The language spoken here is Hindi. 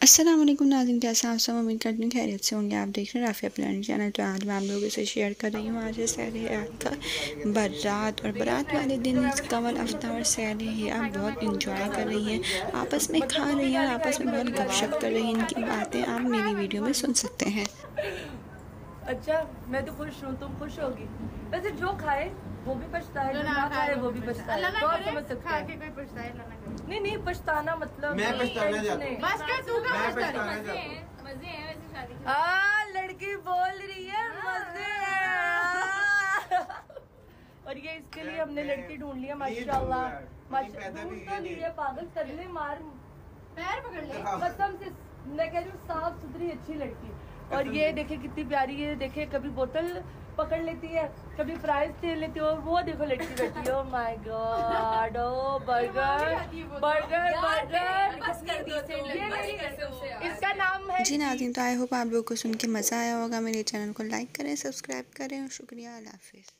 अस्सलाम वालेकुम नाज़रीन कैसे आप सब? उम्मीद करती हूँ खैरियत से होंगे। आप देख रहे हैं राफिया प्लान चैनल तो आज मैं आप लोगों से शेयर कर रही हूँ। आज है सैर का। बारात और बारात वाले दिन कमल आफ्ताब और सैर आप बहुत इंजॉय कर रही हैं। आपस में खा रही हैं और आपस में बहुत गपशप कर रही हैं। इनकी बातें आप मेरी वीडियो में सुन सकते हैं। अच्छा मैं तो खुश हूँ। तुम खुश होगी। वैसे जो खाए, वो भी पछताए ना वो भी पछताए। तो आप समझ सकते हैं। नहीं नहीं पछताना मतलब मैं पछताना चाहता हूँ। बस कर तू का पछताना रही चाहता हूँ। मज़े हैं वैसे शादी के। आ लड़की बोल रही है मज़े हैं। और ये इसके लिए हमने लड़की ढूंढ लिया माशाल्लाह। ढूंढ माशा लिया। पैदा भी ढूंढ तो ये पागल करने मार। पैर पकड़ ले। कसम से मैं कह रही हूँ साफ़ सुथरी अच्छी लड़की और ये देखे कितनी प्यारी है देखे कभी बोतल पकड़ लेती है कभी प्राइस दे लेती है और वो देखो लड़की बैठी है। My god oh burger burger burger. इसका नाम है जी नाज़रीन तो आई होप आप लोगों को सुन के मज़ा आया होगा। मेरे चैनल को लाइक करें सब्सक्राइब करें और शुक्रिया अल्लाह हाफिज़।